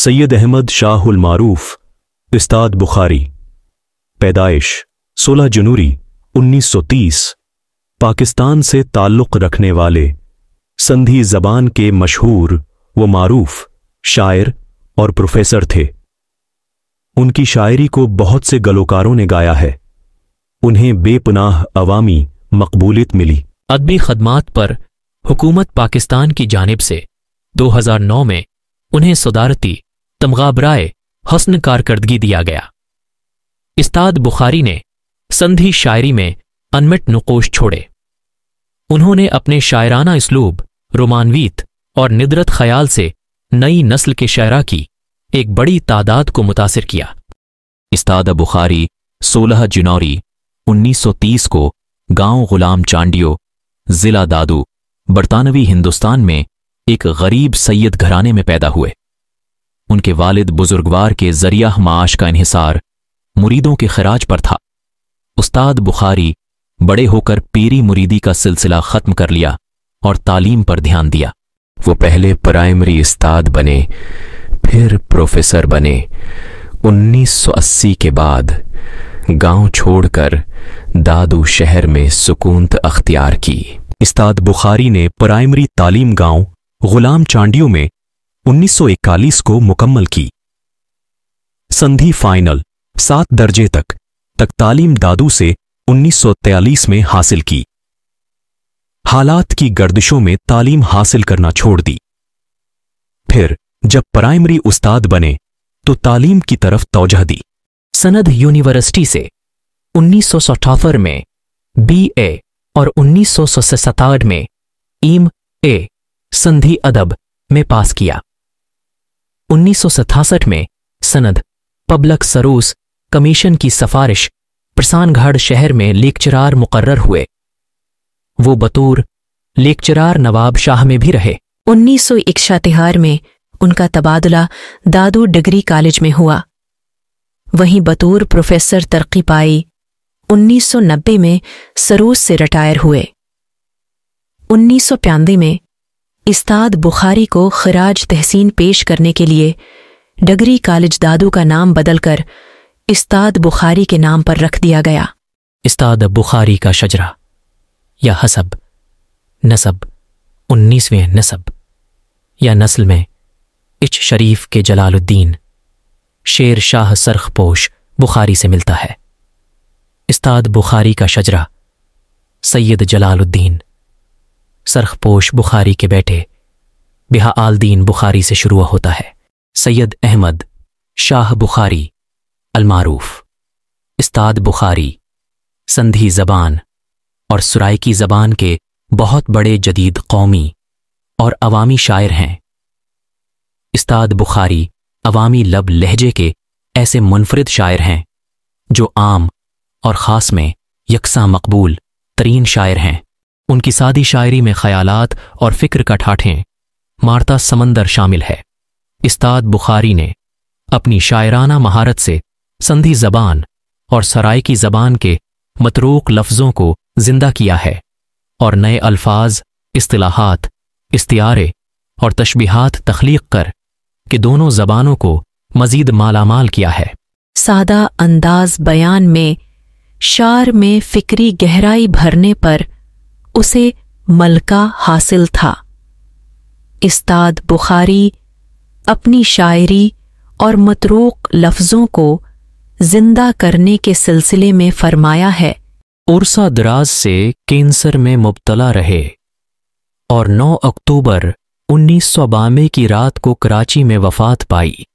सैयद अहमद शाहुल मारूफ, उस्ताद बुखारी। पैदाइश 16 जनवरी 1930 पाकिस्तान से ताल्लुक़ रखने वाले, संधि जबान के मशहूर व मारूफ, शायर और प्रोफेसर थे। उनकी शायरी को बहुत से गलोकारों ने गाया है। उन्हें बेपनाह अवामी मकबूलियत मिली। अदबी खदमात पर हुकूमत पाकिस्तान की जानब से 2009 में उन्हें सदारती तमगाबराए हसन कारकर्दगी दिया गया। इस्ताद बुखारी ने संधि शायरी में अनमिट नुकोश छोड़े। उन्होंने अपने शायराना इसलूब, रोमानवीत और निदरत ख्याल से नई नस्ल के शायरा की एक बड़ी तादाद को मुतासिर किया। इस्ताद बुखारी 16 जनवरी 1930 को गाँव गुलाम चांडियो, जिला दादू, बरतानवी हिंदुस्तान में एक गरीब सैयद घराने में पैदा हुए। उनके वालिद बुजुर्गवार के ज़रिया माश का इन्हिसार मुरीदों के खराज पर था। उस्ताद बुखारी बड़े होकर पीरी मुरीदी का सिलसिला खत्म कर लिया और तालीम पर ध्यान दिया। वो पहले प्राइमरी उस्ताद बने, फिर प्रोफेसर बने। 1980 के बाद गाँव छोड़कर दादू शहर में सुकूनत अख्तियार की। इस्ताद बुखारी ने प्राइमरी तालीम गाँव गुलाम चांडियों में 1941 को मुकम्मल की। संधि फाइनल सात दर्जे तक तक तालीम दादू से 1943 में हासिल की। हालात की गर्दिशों में तालीम हासिल करना छोड़ दी। फिर, जब प्राइमरी उस्ताद बने तो तालीम की तरफ़ तोजह दी। सनद यूनिवर्सिटी से, उन्नीस में बीए और उन्नीस में ईम ए संधि अदब में पास किया। उन्नीस में सनद पब्लिक सरूस कमीशन की सफारिश प्रसानगढ़ शहर में लेक्चरार मुकर्र हुए। वो बतौर लेक्चरार नवाब शाह में भी रहे। उन्नीस सौ इकशातिहार में उनका तबादला दादू डिग्री कॉलेज में हुआ। वहीं बतौर प्रोफेसर तरक्की पाई 1990 में सरूस से रिटायर हुए। उन्नीस में इस्ताद बुखारी को खराज तहसीन पेश करने के लिए डगरी कॉलेज दादू का नाम बदलकर इस्ताद बुखारी के नाम पर रख दिया गया। इस्ताद बुखारी का शजरा या हसब, नसब, उन्नीसवें नसब, या नस्ल में इच शरीफ के जलालुद्दीन, शेर शाह सरखपोश बुखारी से मिलता है। इस्ताद बुखारी का शजरा सैयद जलालुद्दीन सरखपोश बुखारी के बेटे बिहा आलदीन बुखारी से शुरू होता है। सैयद अहमद शाह बुखारी, अलमारूफ। इस्ताद बुखारी, संधि जबान और सुराइकी जबान के बहुत बड़े जदीद कौमी और अवामी शायर हैं। इस्ताद बुखारी अवामी लब लहजे के ऐसे मुनफरद शायर हैं, जो आम और ख़ास में यकसा मकबूल तरीन शायर हैं। उनकी सादी शायरी में ख्यालात और फ़िक्र का ठाठें मारता समंदर शामिल है। इस्ताद बुखारी ने अपनी शायराना महारत से संधि जबान और सराय की जबान के मतरूक लफ्ज़ों को ज़िंदा किया है और नए अल्फाज, इस्तिलाहात, इस्तियारे और तशबीहात तख्लीक कर कि दोनों जबानों को मजीद मालामाल किया है। सादा अंदाज बयान में शार में फिक्री गहराई भरने पर उसे मलका हासिल था। इस्ताद बुखारी अपनी शायरी और मतरूक लफ्ज़ों को ज़िंदा करने के सिलसिले में फरमाया है। उर्सा दराज से कैंसर में मुबतला रहे और 9 अक्टूबर उन्नीस सौ बानवे की रात को कराची में वफात पाई।